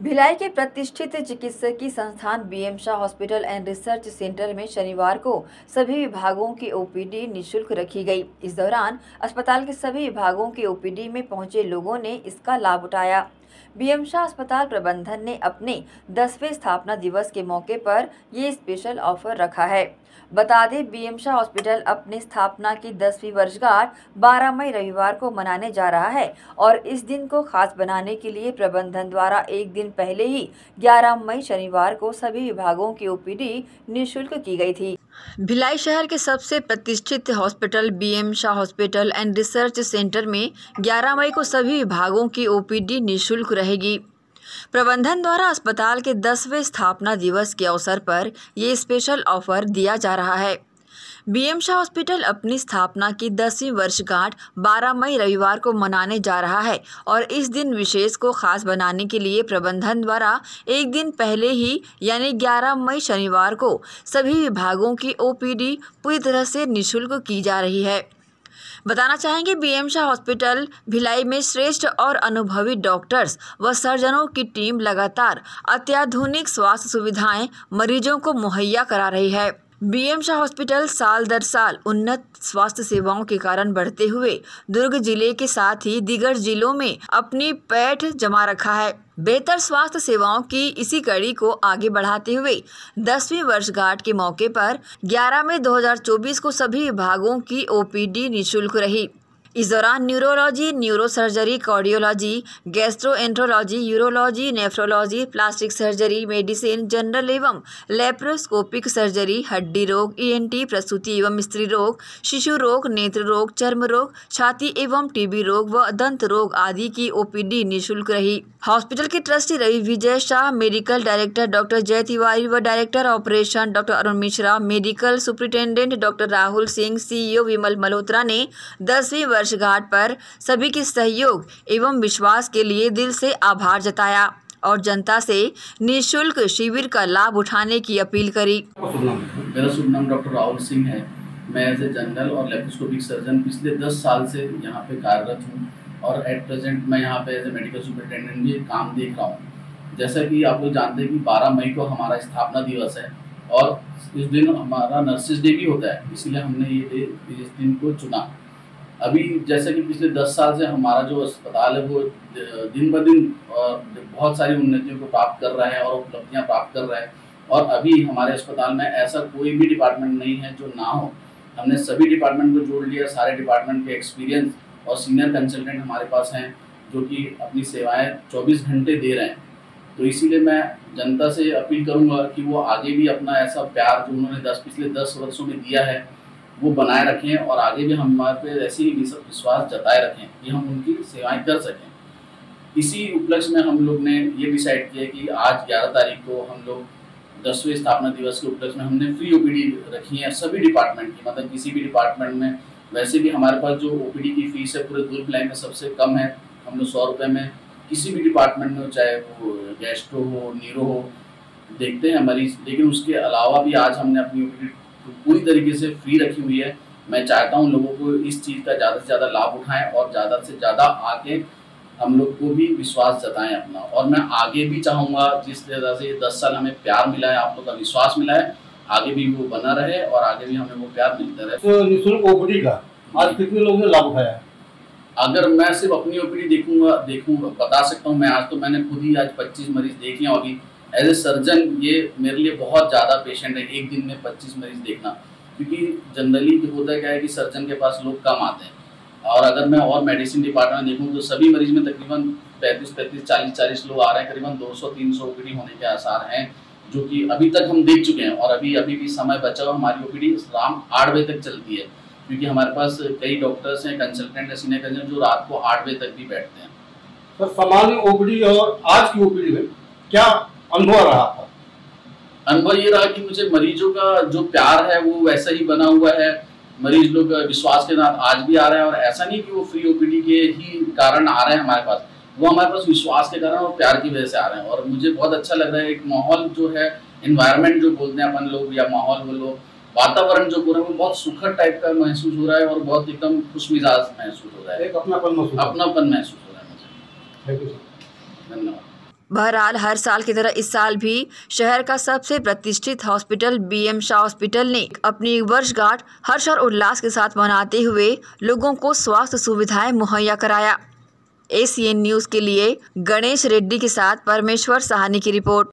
भिलाई के प्रतिष्ठित चिकित्सकीय संस्थान BM Shah hospital and research centre में शनिवार को सभी विभागों की ओपीडी निशुल्क रखी गई। इस दौरान अस्पताल के सभी विभागों की ओपीडी में पहुँचे लोगों ने इसका लाभ उठाया। बीएम शाह अस्पताल प्रबंधन ने अपने दसवें स्थापना दिवस के मौके पर ये स्पेशल ऑफ़र रखा है। बता दें, बीएम शाह हॉस्पिटल अपने स्थापना की दसवीं वर्षगांठ 12 मई रविवार को मनाने जा रहा है और इस दिन को खास बनाने के लिए प्रबंधन द्वारा एक दिन पहले ही 11 मई शनिवार को सभी विभागों की ओपीडी निःशुल्क की गई थी। भिलाई शहर के सबसे प्रतिष्ठित hospital BM Shah hospital and research centre में 11 मई को सभी विभागों की ओपीडी निःशुल्क रहेगी। प्रबंधन द्वारा अस्पताल के दसवें स्थापना दिवस के अवसर पर ये स्पेशल ऑफ़र दिया जा रहा है। बीएम शाह हॉस्पिटल अपनी स्थापना की दसवीं वर्षगांठ 12 मई रविवार को मनाने जा रहा है और इस दिन विशेष को खास बनाने के लिए प्रबंधन द्वारा एक दिन पहले ही, यानी 11 मई शनिवार को, सभी विभागों की ओपीडी पूरी तरह से निशुल्क की जा रही है। बताना चाहेंगे बीएम शाह हॉस्पिटल भिलाई में श्रेष्ठ और अनुभवी डॉक्टर्स व सर्जनों की टीम लगातार अत्याधुनिक स्वास्थ्य सुविधाएँ मरीजों को मुहैया करा रही है। बीएम शाह हॉस्पिटल साल दर साल उन्नत स्वास्थ्य सेवाओं के कारण बढ़ते हुए दुर्ग ज़िले के साथ ही दिगर जिलों में अपनी पैठ जमा रखा है। बेहतर स्वास्थ्य सेवाओं की इसी कड़ी को आगे बढ़ाते हुए दसवीं वर्षगांठ के मौके पर 11 मई 2024 को सभी विभागों की ओपीडी निशुल्क रही। इस दौरान neurology neuro surgery cardiology gastroenterology urology nephrology plastic surgery medicine general एवं लेप्रोस्कोपिक सर्जरी हड्डी रोग ईएनटी प्रसूति एवं स्त्री रोग, शिशु रोग, नेत्र रोग, चर्म रोग, छाती एवं टीबी रोग व दंत रोग आदि की ओपीडी निःशुल्क रही। हॉस्पिटल के trustee Ravi Vijay Shah, medical director doctor Jay Tiwari व director operation doctor Arun Mishra, medical superintendent doctor Rahul Singh, CEO Vimal Malhotra ने दसवीं वर्षगांठ पर सभी के सहयोग एवं विश्वास के लिए दिल से आभार जताया और जनता से निशुल्क शिविर का लाभ उठाने की अपील करी। मेरा शुभ नाम डॉक्टर राहुल सिंह है। मैं एज ए जनरल और लेप्रोस्कोपिक सर्जन पिछले दस साल से यहाँ पे कार्यरत हूँ और एट प्रेजेंट मैं यहाँ पे एज ए मेडिकल सुपरिटेंडेंट भी काम देख रहा हूँ। जैसा कि आप लोग जानते हैं कि 12 मई को हमारा स्थापना दिवस है और इस दिन हमारा नर्सिस डे भी होता है, इसलिए हमने ये इस दिन को चुना। अभी जैसे कि पिछले दस साल से हमारा जो अस्पताल है, वो दिन ब दिन बहुत सारी उन्नतियों को प्राप्त कर रहा है और उपलब्धियाँ प्राप्त कर रहा है। और अभी हमारे अस्पताल में ऐसा कोई भी डिपार्टमेंट नहीं है जो ना हो। हमने सभी डिपार्टमेंट को जोड़ लिया, सारे डिपार्टमेंट के एक्सपीरियंस और सीनियर कंसल्टेंट हमारे पास हैं, जो कि अपनी सेवाएँ 24 घंटे दे रहे हैं। तो इसीलिए मैं जनता से अपील करूँगा कि वो आगे भी अपना ऐसा प्यार जो उन्होंने दस, पिछले दस वर्षों में दिया है वो बनाए रखें और आगे भी हमारे पे ऐसे ही विश्वास जताए रखें कि हम उनकी सेवाएँ कर सकें। इसी उपलक्ष्य में हम लोग ने ये डिसाइड किया कि आज ग्यारह तारीख को हम लोग दसवें स्थापना दिवस के उपलक्ष्य में हमने फ्री ओपीडी रखी है सभी डिपार्टमेंट की मतलब किसी भी डिपार्टमेंट में। वैसे भी हमारे पास जो ओपीडी की फ़ीस है, पूरे दुर्ग लाइन में सबसे कम है। हम लोग सौ रुपये में किसी भी डिपार्टमेंट में चाहे वो गैस्ट्रो हो नीरो हो, देखते हैं मरीज़। लेकिन उसके अलावा भी आज हमने अपनी ओपीडी पूरी तरीके से फ्री रखी हुई है। मैं चाहता हूँ लोगों को इस चीज़ का ज़्यादा से ज़्यादा लाभ उठाएँ और ज़्यादा से ज़्यादा आके हम लोग को भी विश्वास जताएँ अपना। और मैं आगे भी चाहूँगा जिस तरह से दस साल हमें प्यार मिला है आप लोग का विश्वास मिला है आगे भी वो बना रहे और आगे भी हमें वो प्यार मिलता रहे। तो निःशुल्क ओपीडी का आज कितने लोगों ने लाभ उठाया? अगर मैं सिर्फ़ अपनी ओपीडी देखूँगा देखूँगा बता सकता हूँ मैं आज तो मैंने खुद ही आज 25 मरीज़ देख लिया अभी एज ए सर्जन ये मेरे लिए बहुत ज़्यादा पेशेंट है, एक दिन में 25 मरीज़ देखना। क्योंकि जनरली होता है क्या है कि सर्जन के पास लोग कम आते हैं। और अगर मैं और मेडिसिन डिपार्टमेंट देखूँ तो सभी मरीज़ में तकरीबन पैंतीस पैंतीस, चालीस चालीस लोग आ रहे हैं, करीबन दो सौ, तीन सौ ओपीडी होने के आसार हैं, जो कि अभी तक हम देख चुके हैं। और अभी अभी भी समय बचा हुआ, हमारी ओपीडी शाम आठ बजे तक चलती है। क्योंकि हमारे पास कई डॉक्टर्स हैं कंसल्टेंट हैं सीनियर कंसल्टेंट जो रात को आठ बजे तक भी बैठते हैं। सर सामान्य ओपीडी और आज की ओपीडी में क्या अनुभव रहा था। अनुभव ये रहा कि मुझे मरीजों का जो प्यार है वो वैसा ही बना हुआ है। मरीज़ लोग विश्वास के साथ आज भी आ रहे हैं और ऐसा नहीं कि वो फ्री ओपीडी के ही कारण आ रहे हैं हमारे पास। वो हमारे पास विश्वास के कारण और प्यार की वजह से आ रहे हैं। और मुझे बहुत अच्छा लग रहा है एक माहौल जो है इन्वायरमेंट जो बोलते हैं अपन लोग या माहौल बोलो वातावरण जो बोल रहे हैं वो बहुत सुखद टाइप का महसूस हो रहा है और बहुत एकदम खुश मिजाज महसूस हो रहा है। एक अपनापन महसूस अपनापन महसूस हो रहा है मुझे। थैंक यू सर धन्यवाद। बहरहाल, हर साल की तरह इस साल भी शहर का सबसे प्रतिष्ठित हॉस्पिटल, बीएम शाह हॉस्पिटल ने अपनी वर्षगांठ हर्ष और उल्लास के साथ मनाते हुए लोगों को स्वास्थ्य सुविधाएँ मुहैया कराया। एसीएन न्यूज़ के लिए गणेश रेड्डी के साथ परमेश्वर सहानी की रिपोर्ट।